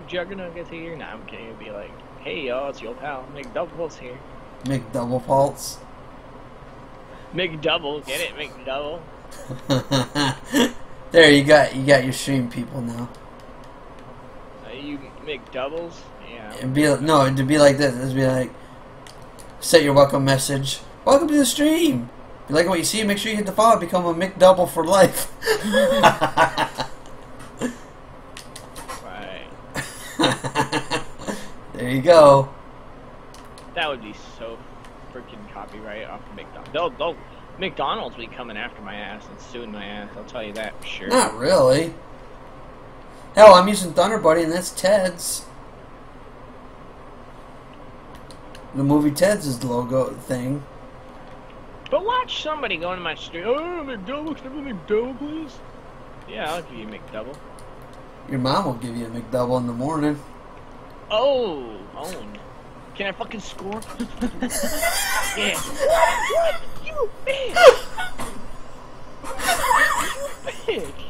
Juggernaut here? Nah, I'm kidding. It'd be like, hey y'all, it's your pal McDouble's here. McDouble Pulse. McDouble, get it? McDouble. there you got you got your stream people now. Uh, you McDoubles? Yeah. It'd be no, it'd be like this. It'd be like set your welcome message. Welcome to the stream. If you like what you see, make sure you hit the follow. Become a McDouble for life. Right. There you go. That would be so freaking copyright off of McDonald's. They'll, they'll, McDonald's will be coming after my ass and suing my ass. I'll tell you that for sure. Not really. Hell, I'm using Thunder Buddy, and that's Ted's. The movie Ted's is the logo thing. But watch somebody go into my street. Oh, McDouble, can I have a McDouble, please? Yeah, I'll give you a McDouble. Your mom will give you a McDouble in the morning. Oh, owned. Can I fucking score? yeah. What? You bitch! you bitch!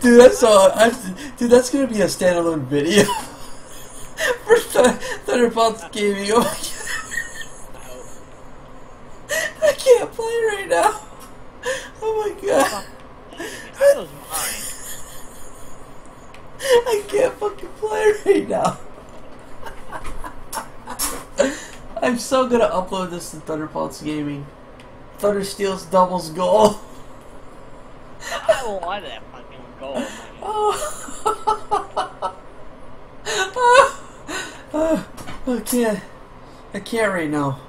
Dude, that's so. I, dude, that's gonna be a standalone video for Th- Thunder Pulse Gaming. Oh my god. I can't play right now. Oh my god. That. I can't fucking play right now. I'm so gonna upload this to Thunder Pulse Gaming. Thunder steals doubles goal. I don't want that fucking goal. man. Oh. I can't. I can't right now.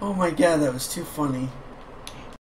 Oh my god, that was too funny.